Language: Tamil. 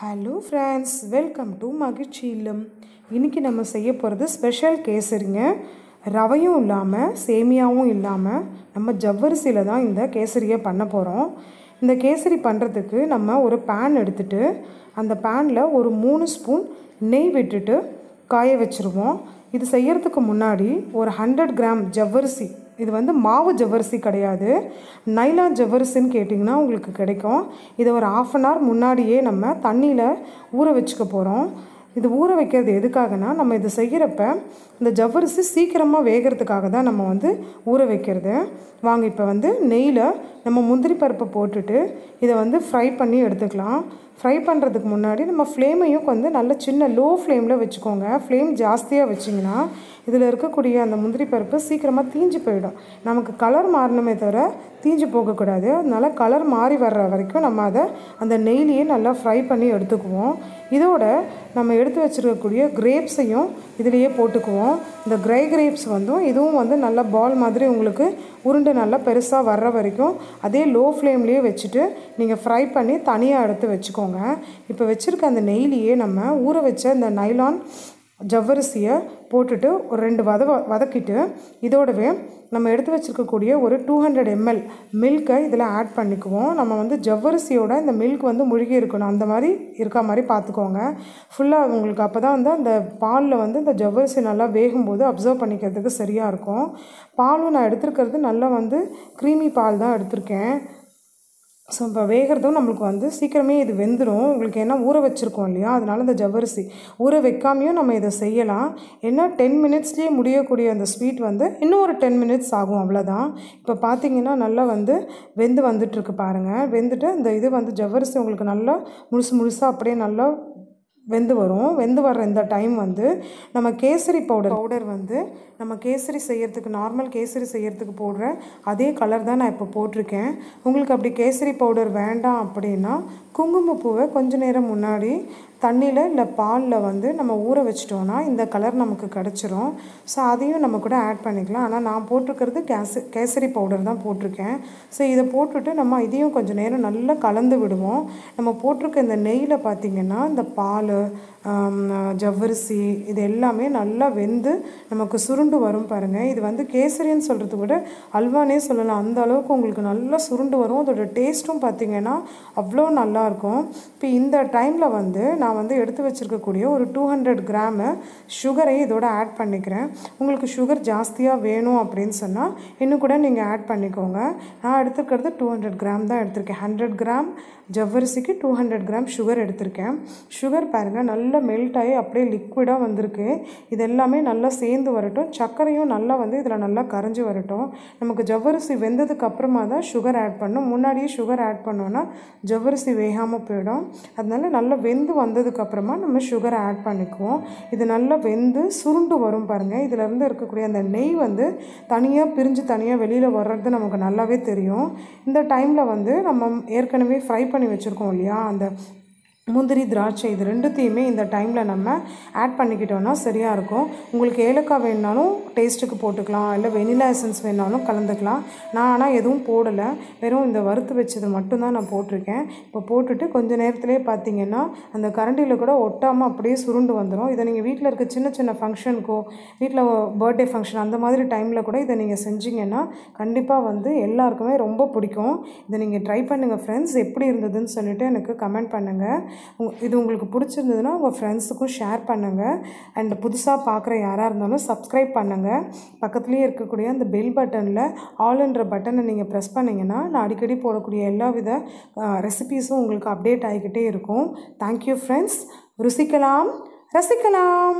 ஹலோ ஃப்ரெண்ட்ஸ் வெல்கம் டு மகிழ்ச்சி இல்லம் இன்றைக்கி நம்ம செய்ய போகிறது ஸ்பெஷல் கேசரிங்க. ரவையும் இல்லாமல் சேமியாவும் இல்லாமல் நம்ம ஜவ்வரிசியில் தான் இந்த கேசரியை பண்ண போகிறோம் இந்த கேசரி பண்ணுறதுக்கு நம்ம ஒரு பேன் எடுத்துட்டு அந்த பேனில் ஒரு மூணு ஸ்பூன் நெய் விட்டுட்டு காய வச்சுருவோம். இது செய்கிறதுக்கு முன்னாடி ஒரு ஹண்ட்ரட் கிராம் ஜவ்வரிசி இது வந்து மாவு ஜவ்வரிசி கிடையாது. நைலா ஜவ்வரிசின்னு கேட்டிங்கன்னா உங்களுக்கு கிடைக்கும். இதை ஒரு ஆஃப் அன் ஹவர் முன்னாடியே நம்ம தண்ணியில் ஊற வச்சுக்க போகிறோம் இது ஊற வைக்கிறது எதுக்காகனா நம்ம இது செய்கிறப்ப இந்த ஜவ்வரிசி சீக்கிரமாக வேகிறதுக்காக தான் நம்ம வந்து ஊற வைக்கிறது. வாங்க இப்போ வந்து நெய்யில் நம்ம முந்திரி பருப்பை போட்டுட்டு இதை வந்து ஃப்ரை பண்ணி எடுத்துக்கலாம். ஃப்ரை பண்ணுறதுக்கு முன்னாடி நம்ம ஃப்ளேமையும் வந்து நல்ல சின்ன லோ ஃப்ளேமில் வச்சுக்கோங்க. ஃப்ளேம் ஜாஸ்தியாக வச்சிங்கன்னா இதில் இருக்கக்கூடிய அந்த முந்திரி பருப்பு சீக்கிரமாக தீஞ்சு போயிடும். நமக்கு கலர் மாறணுமே தவிர தீஞ்சு போகக்கூடாது. அதனால் கலர் மாறி வர்ற வரைக்கும் நம்ம அதை அந்த நெய்லியே நல்லா ஃப்ரை பண்ணி எடுத்துக்குவோம். இதோட நம்ம எடுத்து வச்சுருக்கக்கூடிய கிரேப்ஸையும் இதிலையே போட்டுக்குவோம். இந்த க்ரை கிரேப்ஸ் வந்து இதுவும் வந்து நல்லா பால் மாதிரி உங்களுக்கு உருண்டு நல்லா பெருசாக வர்ற வரைக்கும் அதே லோ ஃப்ளேம்லேயே வச்சுட்டு நீங்கள் ஃப்ரை பண்ணி தனியாக எடுத்து வச்சுக்கோங்க. இப்போ வச்சுருக்க அந்த நெய்லியே நம்ம ஊற வச்ச இந்த நைலான் ஜவ்வரிசியை போட்டுட்டு ஒரு ரெண்டு வத வதக்கிட்டு இதோடவே நம்ம எடுத்து வச்சுருக்கக்கூடிய ஒரு டூ ஹண்ட்ரட் எம்எல் மில்க்கை இதில் ஆட் பண்ணிக்குவோம். நம்ம வந்து ஜவ்வரிசியோட இந்த மில்க் வந்து முழுகி இருக்கணும். அந்த மாதிரி இருக்க மாதிரி பார்த்துக்கோங்க. ஃபுல்லாக உங்களுக்கு அப்போ தான் வந்து அந்த பாலில் வந்து இந்த ஜவ்வரிசி நல்லா வேகும்போது அப்சர்வ் பண்ணிக்கிறதுக்கு சரியாக இருக்கும். பாலும் நான் எடுத்துருக்கிறது நல்லா வந்து க்ரீமி பால் தான் எடுத்திருக்கேன். ஸோ இப்போ வேகிறதும் நம்மளுக்கு வந்து சீக்கிரமே இது வெந்துடும் உங்களுக்கு என்ன ஊற வச்சுருக்கோம் இல்லையா? அதனால் இந்த ஜவ்வரிசி. ஊற வைக்காமையும் நம்ம இதை செய்யலாம். ஏன்னா டென் மினிட்ஸ்லேயே முடியக்கூடிய அந்த ஸ்வீட் வந்து இன்னும் ஒரு டென் மினிட்ஸ் ஆகும். அவ்வளோதான் இப்போ பார்த்தீங்கன்னா நல்லா வந்து வெந்து வந்துட்டுருக்கு பாருங்கள் வெந்துட்டு இந்த இது வந்து ஜவ்வரிசி உங்களுக்கு நல்லா முழுசு முழுசாக அப்படியே நல்லா வெந்து வரும். வெந்து வர்ற இந்த டைம் வந்து நம்ம கேசரி பவுடர் பவுடர் வந்து நம்ம கேசரி செய்கிறதுக்கு நார்மல் கேசரி செய்கிறதுக்கு போடுற அதே கலர் தான் நான் இப்போ போட்டிருக்கேன். உங்களுக்கு அப்படி கேசரி பவுடர் வேண்டாம் அப்படின்னா குங்குமப்பூவை கொஞ்ச நேரம் முன்னாடி தண்ணியில் இல்லை பாலில் வந்து நம்ம ஊற வச்சிட்டோன்னா இந்த கலர் நமக்கு கிடச்சிரும். ஸோ அதையும் நம்ம கூட ஆட் பண்ணிக்கலாம். ஆனால் நான் போட்டிருக்கிறது கேச கேசரி பவுடர் தான் போட்டிருக்கேன். ஸோ இதை போட்டுட்டு நம்ம இதையும் கொஞ்சம் நேரம் நல்லா கலந்து விடுவோம். நம்ம போட்டிருக்க இந்த நெய்யில் பார்த்திங்கன்னா இந்த பால் ஜவ்வரிசி இது எல்லாமே நல்லா வெந்து நமக்கு சுருண்டு வரும் பாருங்கள் இது வந்து கேசரின்னு சொல்கிறது விட அல்வானே சொல்லலாம். அந்த அளவுக்கு உங்களுக்கு நல்லா சுருண்டு வரும். அதோட டேஸ்ட்டும் பார்த்திங்கன்னா அவ்வளோ நல்லாயிருக்கும் இப்போ இந்த டைமில் வந்து நான் வந்து எடுத்து வச்சுருக்கக்கூடிய ஒரு டூ ஹண்ட்ரட் கிராமு சுகரை இதோட ஆட் பண்ணிக்கிறேன். உங்களுக்கு சுகர் ஜாஸ்தியாக வேணும் அப்படின்னு சொன்னால் இன்னும் கூட நீங்கள் ஆட் பண்ணிக்கோங்க. நான் எடுத்துருக்கிறது டூ ஹண்ட்ரட் கிராம் தான் எடுத்திருக்கேன். ஹண்ட்ரட் கிராம் ஜவ்வரிசிக்கு டூ ஹண்ட்ரட் கிராம் சுகர் எடுத்திருக்கேன். சுகர் பாருங்கள் நல்லா மெல்ட் ஆகி அப்படியே லிக்விடாக வந்திருக்கு. இது எல்லாமே நல்லா சேர்ந்து வரட்டும். சர்க்கரையும் நல்லா வந்து இதில் நல்லா கரைஞ்சி வரட்டும். நமக்கு ஜவ்வரிசி வெந்ததுக்கு அப்புறமா தான் சுகர் ஆட் பண்ணும். முன்னாடியே சுகர் ஆட் பண்ணோன்னா ஜவ்வரிசி வேகாமல் போயிடும். அதனால நல்லா வெந்து வந்ததுக்கப்புறமா நம்ம சுகரை ஆட் பண்ணிக்குவோம். இது நல்லா வெந்து சுருண்டு வரும் பாருங்கள் இதிலேருந்து இருக்கக்கூடிய அந்த நெய் வந்து தனியாக பிரிஞ்சு தனியாக வெளியில் வர்றது நமக்கு நல்லாவே தெரியும். இந்த டைமில் வந்து நம்ம ஏற்கனவே ஃப்ரை பண்ணி வச்சுருக்கோம் இல்லையா? அந்த முந்திரி திராட்சை இது ரெண்டுத்தையுமே இந்த டைமில் நம்ம ஆட் பண்ணிக்கிட்டோன்னா சரியாக இருக்கும். உங்களுக்கு ஏலக்காய் வேணுனாலும் டேஸ்ட்டுக்கு போட்டுக்கலாம். இல்லை வெனிலா எசன்ஸ் வேணாலும் கலந்துக்கலாம். நான் ஆனால் எதுவும் போடலை. வெறும் இந்த வறுத்து வச்சது மட்டும்தான் நான் போட்டிருக்கேன். இப்போ போட்டுட்டு கொஞ்சம் நேரத்துலேயே பார்த்தீங்கன்னா அந்த கரண்டியில் கூட ஒட்டாமல் அப்படியே சுருண்டு வந்துடும் இதை நீங்கள் வீட்டில் இருக்க சின்ன சின்ன ஃபங்க்ஷனுக்கோ வீட்டில் பர்த்டே ஃபங்க்ஷன் அந்த மாதிரி டைமில் கூட இதை நீங்கள் செஞ்சீங்கன்னா கண்டிப்பாக வந்து எல்லாருக்குமே ரொம்ப பிடிக்கும். இதை நீங்கள் ட்ரை பண்ணுங்கள் ஃப்ரெண்ட்ஸ் எப்படி இருந்ததுன்னு சொல்லிவிட்டு எனக்கு கமெண்ட் பண்ணுங்கள் இது உங்களுக்கு பிடிச்சிருந்ததுன்னா உங்கள் ஃப்ரெண்ட்ஸுக்கும் ஷேர் பண்ணுங்கள் அண்ட் புதுசாக பார்க்குற யாராக இருந்தாலும் சப்ஸ்கிரைப் பண்ணுங்கள் பக்கத்துலேயே இருக்கக்கூடிய அந்த பெல் பட்டனில் ஆல்ன்ற பட்டனை நீங்கள் ப்ரெஸ் பண்ணிங்கன்னா நான் அடிக்கடி போடக்கூடிய எல்லா வித ரெசிபீஸும் உங்களுக்கு அப்டேட் ஆகிக்கிட்டே இருக்கும். தேங்க்யூ ஃப்ரெண்ட்ஸ் ருசிக்கலாம் ரசிக்கலாம்.